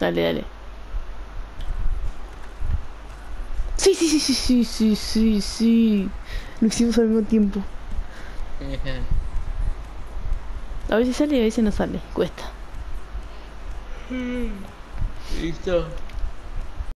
Dale, dale. Sí, sí, sí, sí, sí, sí, sí, sí. Lo hicimos al mismo tiempo. A veces sale y a veces no sale. Cuesta. Listo.